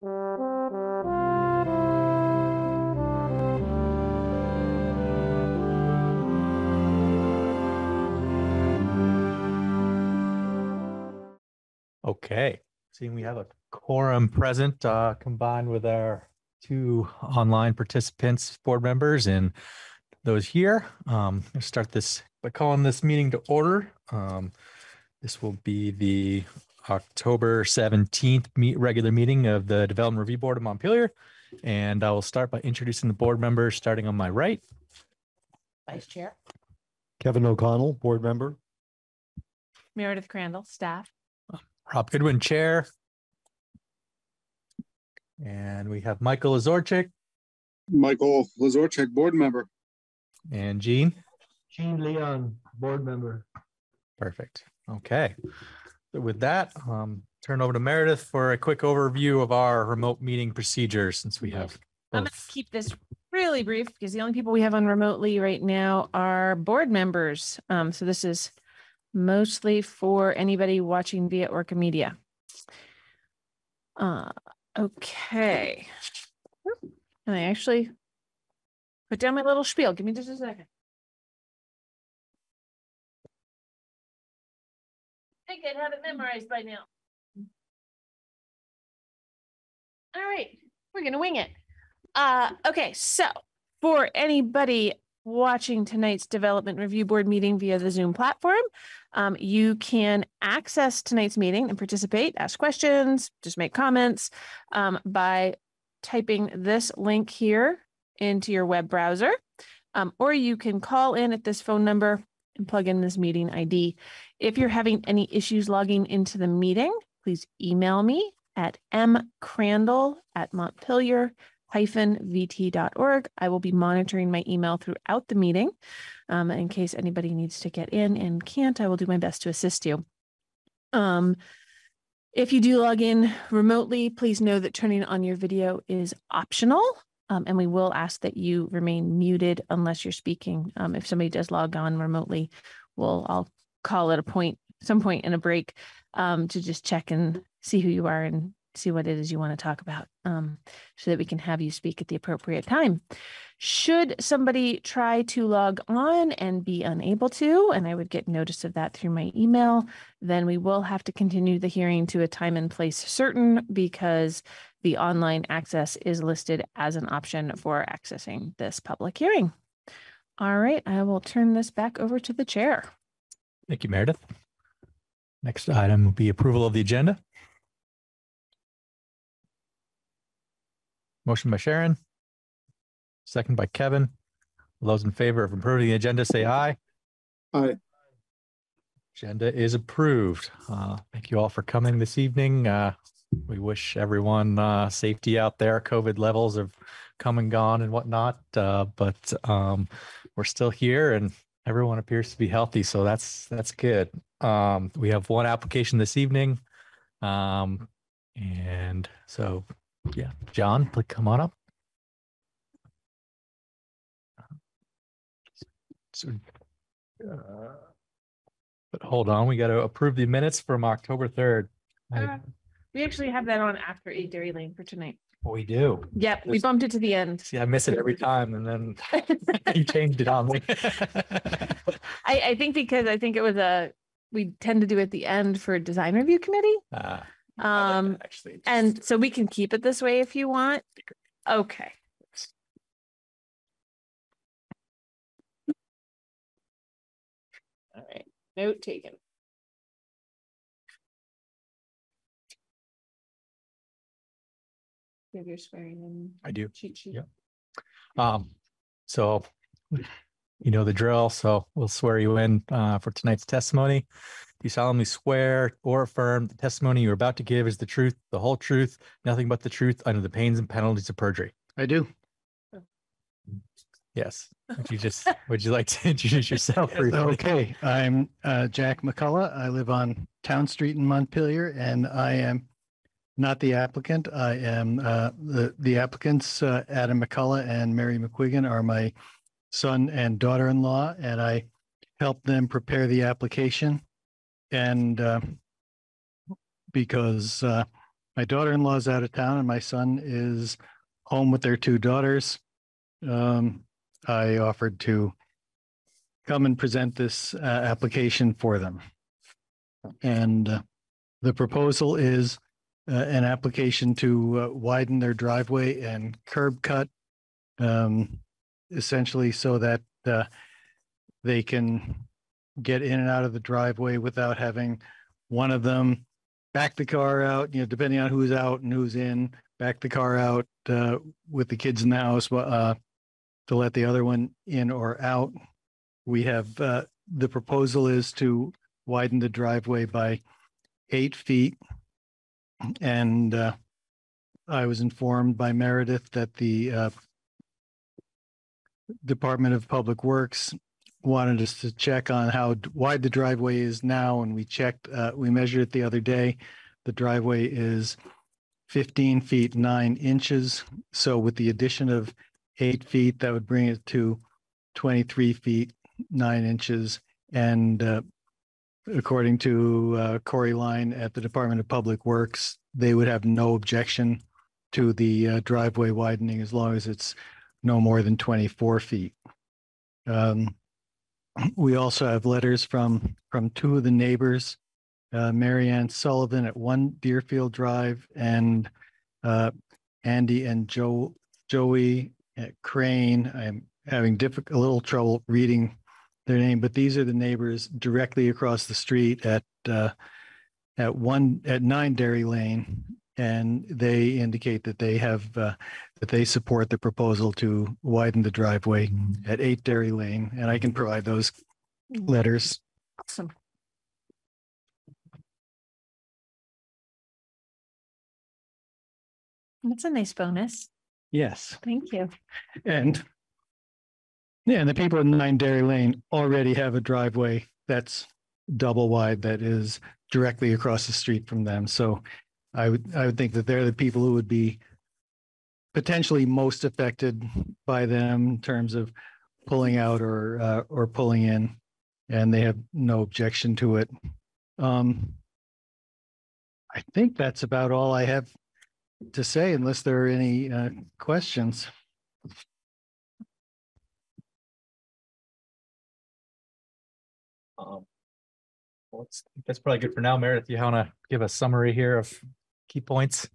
Okay, seeing we have a quorum present, uh, combined with our two online participants, board members and those here. Um, start this by calling this meeting to order. Um, this will be the October seventeenth meet, regular meeting of the Development Review Board of Montpelier. And I will start by introducing the board members, starting on my right. Vice Chair. Kevin O'Connell, board member. Meredith Crandall, staff. Rob Goodwin, Chair. And we have Michael Azorczyk Michael Lazorchek, board member. and Jean. Gene Leon, board member. Perfect. Okay. So With that, um, turn over to Meredith for a quick overview of our remote meeting procedures since we have. I'm gonna keep this really brief because the only people we have on remotely right now are board members. Um, so this is mostly for anybody watching via Orca Media. Uh, okay. And I actually put down my little spiel. Give me just a second. Think I'd have it memorized by now. All right, we're gonna wing it. Uh, okay, so for anybody watching tonight's development review board meeting via the Zoom platform, um, you can access tonight's meeting and participate, ask questions, just make comments um, by typing this link here into your web browser. Um, or you can call in at this phone number and plug in this meeting ID. If you're having any issues logging into the meeting, please email me at mcrandall at montpelier vt.org. I will be monitoring my email throughout the meeting. Um, in case anybody needs to get in and can't, I will do my best to assist you. Um, if you do log in remotely, please know that turning on your video is optional. Um, and we will ask that you remain muted unless you're speaking. Um, if somebody does log on remotely, we'll I'll call at a point, some point in a break, um, to just check and see who you are and see what it is you want to talk about, um, so that we can have you speak at the appropriate time. Should somebody try to log on and be unable to, and I would get notice of that through my email, then we will have to continue the hearing to a time and place certain because the online access is listed as an option for accessing this public hearing. All right, I will turn this back over to the chair. Thank you, Meredith. Next item will be approval of the agenda. Motion by Sharon. Second by Kevin. All Those in favor of approving the agenda, say aye. Aye. Agenda is approved. Uh, thank you all for coming this evening. Uh, we wish everyone, uh, safety out there. COVID levels have come and gone and whatnot. Uh, but, um, we're still here and everyone appears to be healthy. So that's, that's good. Um, we have one application this evening. Um, and so, yeah, John, please come on up. So, uh, but hold on, we got to approve the minutes from October third. Uh, We actually have that on after eight Dairy Lane for tonight. We do. Yep, we There's- bumped it to the end. See, I miss it every time and then you changed it on me. I, I think because I think it was a, we tend to do at the end for design review committee. Ah, I like Um, that, Actually. and so we can keep it this way if you want. Okay. All right, note taken. Give your swearing in I do. cheat sheet. Yep. Um, so you know the drill, so we'll swear you in uh, for tonight's testimony. Do you solemnly swear or affirm the testimony you're about to give is the truth, the whole truth, nothing but the truth under the pains and penalties of perjury. I do. Yes. Would you just, would you like to introduce yourself? briefly? Okay, I'm uh, Jack McCullough. I live on Town Street in Montpelier and I am not the applicant. I am uh, the, the applicants, uh, Adam McCullough and Mary McQuiggin are my son and daughter-in-law, and I helped them prepare the application. And uh, because uh, my daughter-in-law is out of town and my son is home with their two daughters. Um, I offered to come and present this uh, application for them. And uh, the proposal is an application to uh, widen their driveway and curb cut. Um, essentially so that uh, they can get in and out of the driveway without having one of them back the car out, you know, depending on who's out and who's in, back the car out uh, with the kids in the house uh, to let the other one in or out. We have, uh, the proposal is to widen the driveway by eight feet. And uh, I was informed by Meredith that the uh, Department of Public Works wanted us to check on how wide the driveway is now, and we checked, uh, we measured it the other day. The driveway is fifteen feet nine inches. So with the addition of eight feet, that would bring it to twenty-three feet nine inches. And uh, according to uh, Corey Line at the Department of Public Works, they would have no objection to the uh, driveway widening as long as it's no more than twenty-four feet. Um, we also have letters from, from two of the neighbors, uh, Mary Ann Sullivan at One Deerfield Drive and, uh, Andy and Joe, Joey at Crane. I'm having a little trouble reading their name, but these are the neighbors directly across the street at, uh, at one, at Nine Dairy Lane. And they indicate that they have, uh, that they support the proposal to widen the driveway at Eight Dairy Lane, and I can provide those letters. Awesome. That's a nice bonus. Yes. Thank you. And yeah, and the people in Nine Dairy Lane already have a driveway that's double wide that is directly across the street from them. So I would, I would think that they're the people who would be potentially most affected by them in terms of pulling out or, uh, or pulling in. And they have no objection to it. Um, I think that's about all I have to say unless there are any, uh, questions. Um, well, it's- that's probably good for now. Meredith, you want to give a summary here of key points?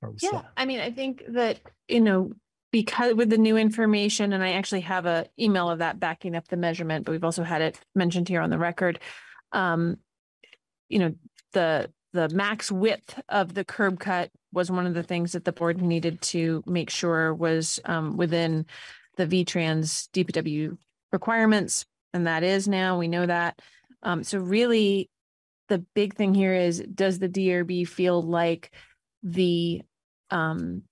Or Yeah, I mean, I think that, you know, because with the new information, and I actually have a email of that backing up the measurement, but we've also had it mentioned here on the record. Um, you know, the, the max width of the curb cut was one of the things that the board needed to make sure was um within the V-Trans DPW requirements, and that is now, we know that. Um, so really, the big thing here is, does the DRB feel like the um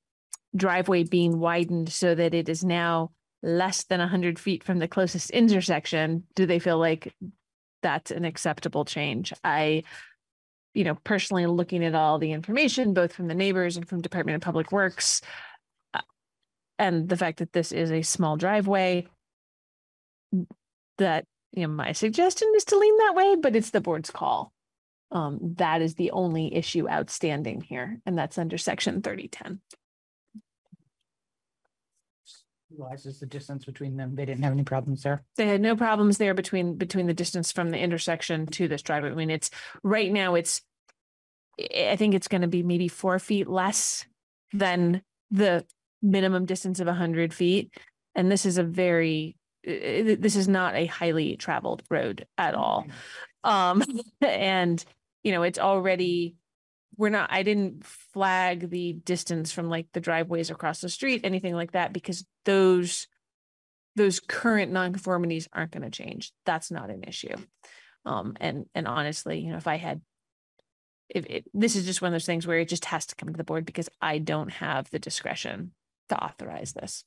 driveway being widened so that it is now less than hundred feet from the closest intersection, do they feel like that's an acceptable change? I, you know, personally looking at all the information, both from the neighbors and from Department of Public Works, uh, and the fact that this is a small driveway, that, you know, my suggestion is to lean that way, but it's the board's call. Um, that is the only issue outstanding here, and that's under section thirty ten. realizes the distance between them. They didn't have any problems there. They had no problems there between, between the distance from the intersection to this driveway. I mean, it's, right now, it's, I think it's gonna be maybe four feet less than the minimum distance of hundred feet. And this is a very, this is not a highly traveled road at all. Um, and, you know, it's already, we're not, I didn't flag the distance from like the driveways across the street, anything like that, because those those current nonconformities aren't going to change. That's not an issue. Um, and, and honestly, you know, if I had, if it, this is just one of those things where it just has to come to the board because I don't have the discretion to authorize this.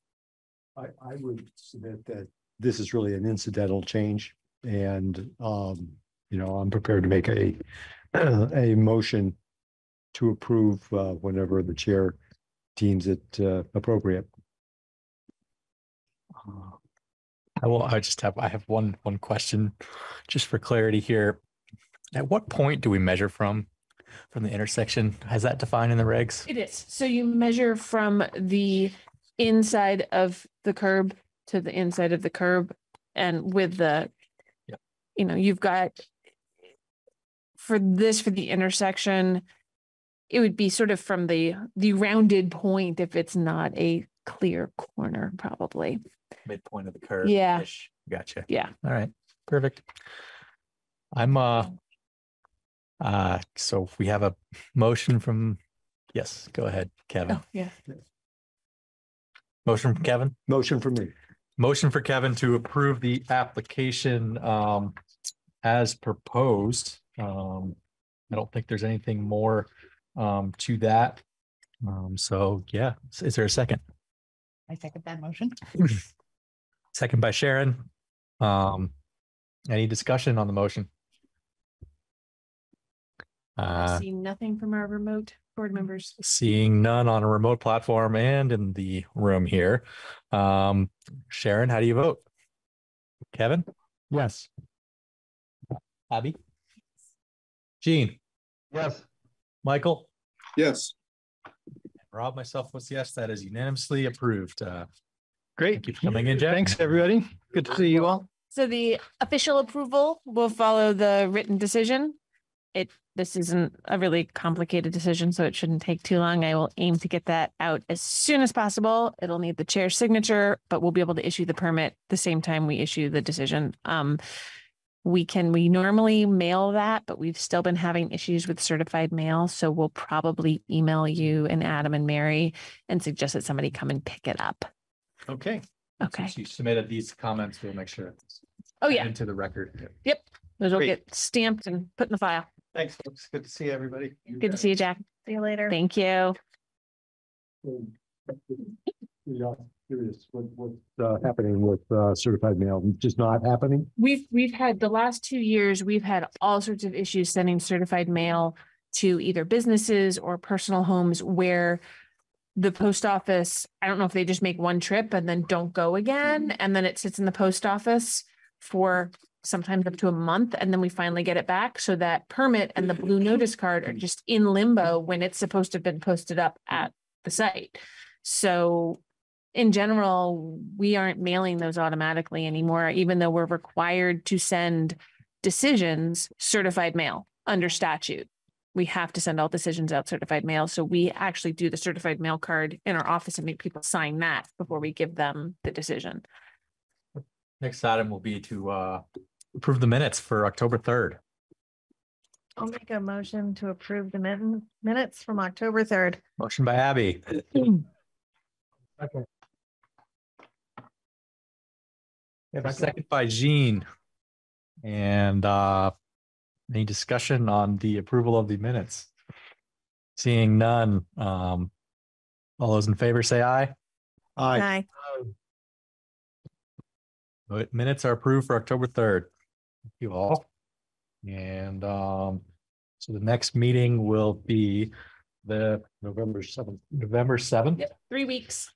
I, I would submit that this is really an incidental change and, um, you know, I'm prepared to make a, a motion to approve, uh, whenever the chair deems it, uh, appropriate. Uh, I will, I just have, I have one, one question, just for clarity here. At what point do we measure from? from the intersection. Has that defined in the regs? It is. So you measure from the inside of the curb to the inside of the curb and with the, Yep. you know, you've got for this, for the intersection, it would be sort of from the, the rounded point if it's not a clear corner, probably. Midpoint of the curve. Yeah. Gotcha. Yeah. All right, perfect. I'm, uh, uh, so we have a motion from, yes, go ahead, Kevin. Oh, yeah. Motion from Kevin? Motion from me. Motion for Kevin to approve the application um as proposed. Um, I don't think there's anything more um to that. Um, so yeah, is- is there a second? I second that motion. Second by Sharon. Um, any discussion on the motion? I Uh, see nothing from our remote board members. seeing none on a remote platform and in the room here. Um, Sharon, how do you vote? Kevin? Yes. Abby? Gene? Yes. Michael? yes, Rob, myself was yes, that is unanimously approved. Uh, Great. Thank you for coming in, Jack. Thanks, everybody. Good to see you all. So the official approval will follow the written decision. It, this isn't a really complicated decision, so it shouldn't take too long. I will aim to get that out as soon as possible. It'll need the chair's signature, but we'll be able to issue the permit the same time we issue the decision. Um, we can, we normally mail that, but we've still been having issues with certified mail, so we'll probably email you and Adam and Mary and suggest that somebody come and pick it up. Okay. Okay. since You submitted these comments, we'll make sure. it's Oh, yeah, Into the record. Yep. Those will Great. get stamped and put in the file. Thanks, folks. Good to see everybody. Good to see you, Jack. See you later. Thank you. Yeah, curious, what, what's uh, happening with uh, certified mail, just not happening? We've, we've had, the last two years, we've had all sorts of issues sending certified mail to either businesses or personal homes where the post office, I don't know if they just make one trip and then don't go again, and then it sits in the post office for sometimes up to a month, and then we finally get it back. So that permit and the blue notice card are just in limbo when it's supposed to have been posted up at the site. So in general, we aren't mailing those automatically anymore, even though we're required to send decisions certified mail under statute. We have to send all decisions out certified mail. So we actually do the certified mail card in our office and make people sign that before we give them the decision. Next item will be to uh approve the minutes for October 3rd. I'll make a motion to approve the min- minutes from October 3rd. Motion by Abby, Second. Second by Jean. And uh, any discussion on the approval of the minutes? Seeing none, um, all those in favor say aye. Aye. Minutes are approved for October 3rd you all. And um, so the next meeting will be the November seventh. November seventh. Yep, three weeks.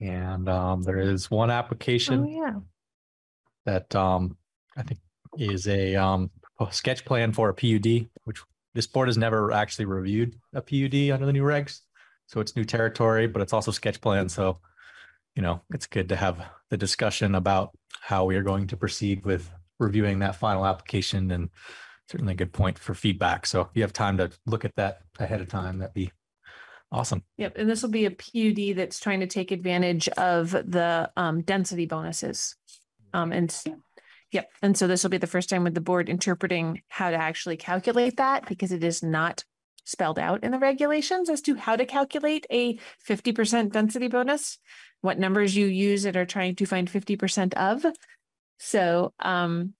And um, there is one Oh, application yeah. that um, I think is a um, sketch plan for a PUD, which this board has never actually reviewed a PUD under the new regs. So it's new territory, but it's also sketch plan. So, you know, it's good to have the discussion about how we are going to proceed with reviewing that final application and certainly a good point for feedback. So if you have time to look at that ahead of time, that'd be awesome. Yep, and this will be a PUD that's trying to take advantage of the um density bonuses. Um, and yep, and so this will be the first time with the board interpreting how to actually calculate that because it is not spelled out in the regulations as to how to calculate a fifty percent density bonus. What numbers you use that are trying to find fifty percent of. So, um,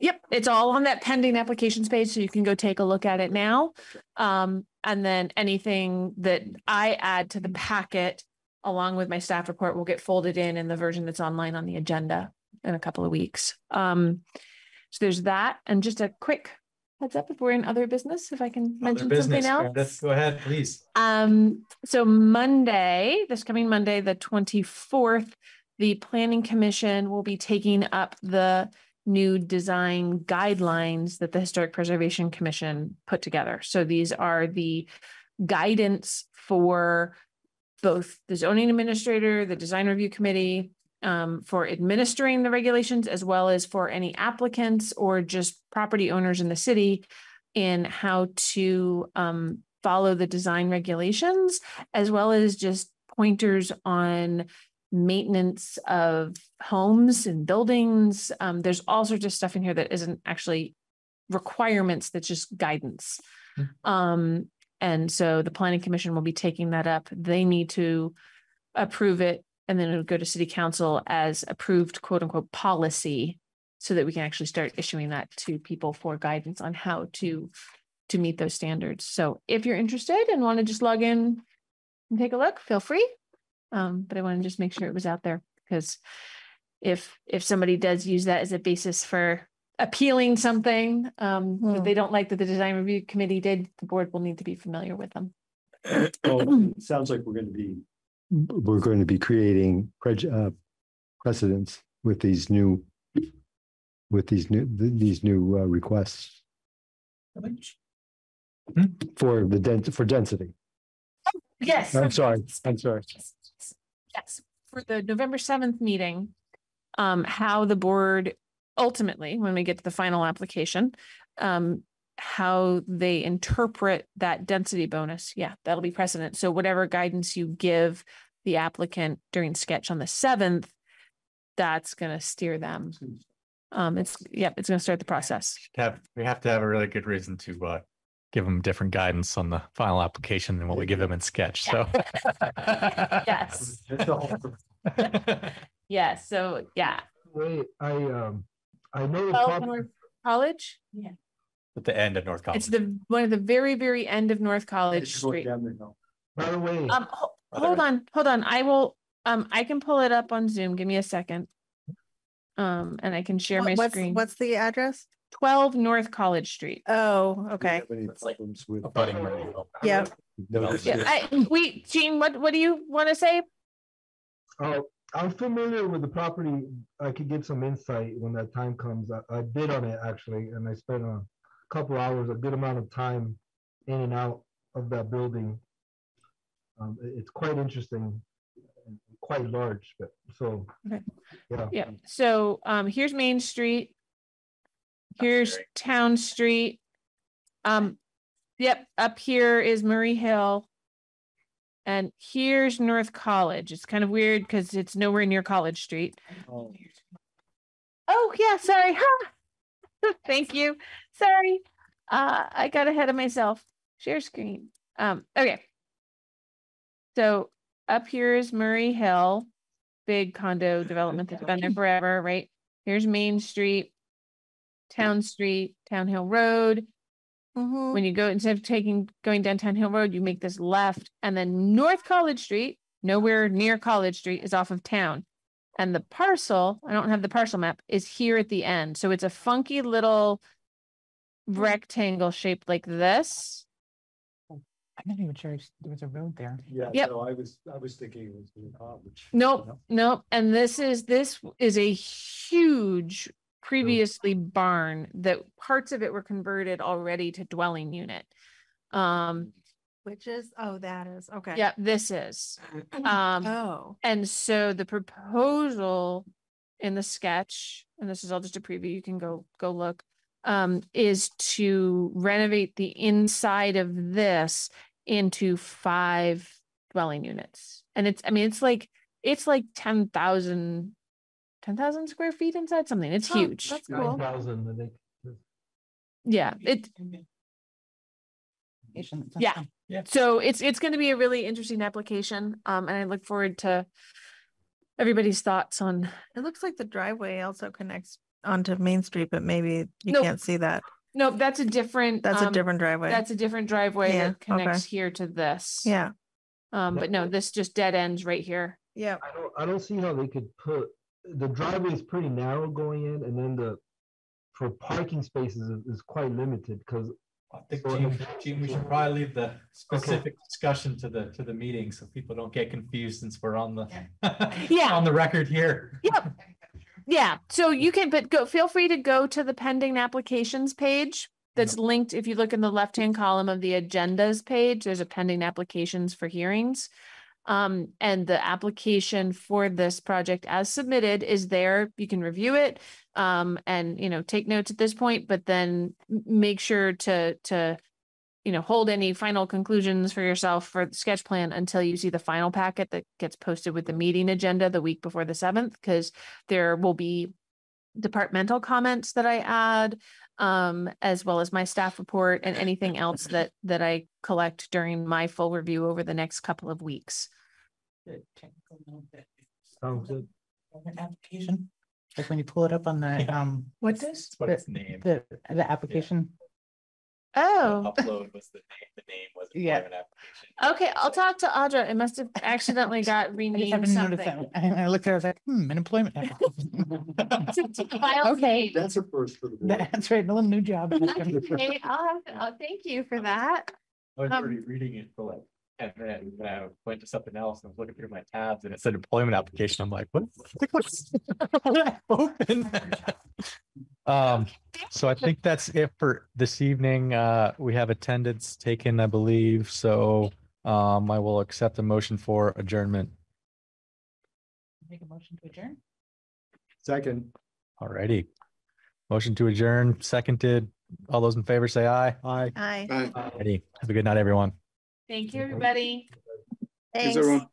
Yep, it's all on that pending applications page, so you can go take a look at it now. Um, and then anything that I add to the packet along with my staff report will get folded in in the version that's online on the agenda in a couple of weeks. Um, so there's that and just a quick heads up if we're in other business, if I can Other mention business, something else. Go ahead, please. Um, so Monday, this coming Monday, the twenty-fourth, the planning commission will be taking up the new design guidelines that the Historic Preservation Commission put together. So these are the guidance for both the zoning administrator, the design review committee, um, for administering the regulations as well as for any applicants or just property owners in the city in how to um, follow the design regulations, as well as just pointers on maintenance of homes and buildings. Um, there's all sorts of stuff in here that isn't actually requirements, that's just guidance. Um, and so the planning commission will be taking that up. They need to approve it and then it'll go to city council as approved quote unquote policy so that we can actually start issuing that to people for guidance on how to to meet those standards. So if you're interested and want to just log in and take a look, feel free. Um, but I want to just make sure it was out there because if if somebody does use that as a basis for appealing something um that Hmm. they don't like that the design review committee did, the board will need to be familiar with them. Well, it sounds like we're going to be, we're going to be creating prej- uh, precedents with these new, with these new, th- these new uh, requests for the dent, for density. Yes. I'm sorry, I'm sorry. Yes, for the November seventh meeting, um, how the board ultimately, when we get to the final application, um, how they interpret that density bonus. Yeah, that'll be precedent. So whatever guidance you give the applicant during sketch on the seventh, that's gonna steer them. Um, it's, yep, it's gonna start the process. Have, we have to have a really good reason to, uh, give them different guidance on the final application than what we give them in sketch, so. Yes. Yeah, so, yeah. Wait, I, um, I know the Well, prop- North College? At the end of North College. It's College. the, one of the very, very end of North College Street. by the way, Um, ho- Are hold on, hold on. I will, um, I can pull it up on Zoom. Give me a second. Um, and I can share my What's, screen. what's the address? Twelve North College Street. Oh, okay. It's like with. abutting Maryville. Yeah. Notice Yeah, it. I, wait, Jean, what, what do you want to say? uh, I'm familiar with the property. I could give some insight when that time comes. I, I bid on it actually, and I spent a couple hours, a good amount of time in and out of that building. Um, it- it's quite interesting, and quite large, but so, Okay. yeah. Yeah, so, um, here's Main Street. Here's. Town Street. Um, yep, up here is Murray Hill. And here's North College. It's kind of weird because it's nowhere near College Street. Oh, yeah, sorry. Thank you. Sorry. Uh, I got ahead of myself. Share screen. Um, okay. So up here is Murray Hill, big condo development that's been there forever, right? Here's Main Street, Town Street, Town Hill Road. Mhm. When you go, instead of taking, going down Town Hill Road, you make this left and then North College Street, nowhere near College Street is off of town. And the parcel, I don't have the parcel map, is here at the end. So it's a funky little rectangle shaped like this. I'm not even sure there was a road there. Yeah, Yep. so I was, I was thinking it was in college. Nope, nope. And this is, this is a huge previously barn that parts of it were converted already to dwelling unit. Um, Which is, oh, that is, okay. yeah, this is. Um, Oh, and so the proposal in the sketch, and this is all just a preview, you can go, go look. Um, is to renovate the inside of this into five dwelling units. And it's, I mean, it's like, it's like ten thousand, ten thousand square feet inside something. It's Oh, huge. That's Nine cool. thousand, I think. Yeah, it, That's Yeah. So it's it's going to be a really interesting application. Um, and I look forward to everybody's thoughts on. It looks like the driveway also connects onto Main Street, but maybe you Nope. can't see that. No, that's a different. That's a um, different driveway. That's a different driveway Yeah, that connects here to this. Yeah, Um, but no, this just dead ends right here. yeah. I don't, I don't see how they could put, the driveway is pretty narrow going in and then the, for parking spaces is, is quite limited because I think, So Gene, if- Gene, we should probably leave the specific discussion to the, to the meeting so people don't get confused since we're on the Yeah. on the record here. Yep. Yeah, so you can, but go, feel free to go to the pending applications page. That's linked, if you look in the left-hand column of the agendas page, there's a pending applications for hearings. Um, and the application for this project as submitted is there. You can review it. Um, and, you know, take notes at this point, but then make sure to, to, you know, hold any final conclusions for yourself for the sketch plan until you see the final packet that gets posted with the meeting agenda the week before the seventh, because there will be departmental comments that I add, um, as well as my staff report and anything else that, that I collect during my full review over the next couple of weeks. The technical note that it's Sounds good. Application, like when you pull it up on the, Yeah. um, What does? That's what The- it's named. the, the application. Oh, Upload was the name, the name was Yeah. employment application. okay, I'll talk to Audra. It must have accidentally got renamed happened to notice something. that. And I looked there, I was like, hmm, an employment. application. Okay. That's a first for the board. That's right, a little new job. Okay, I'll have, to- oh, thank you for that. I was Um, already reading it for like ten minutes, when I went to something else and I was looking through my tabs and it said employment application. I'm like, what? What's Open. Um, so I think that's it for this evening. Uh, we have attendance taken, I believe, so um, I will accept a motion for adjournment. Make a motion to adjourn? Second, Alrighty. Motion to adjourn, seconded. All those in favor say aye. aye. Aye. Aye. Alrighty. Have a good night, everyone. Thank you, everybody. Thanks, Thanks. everyone.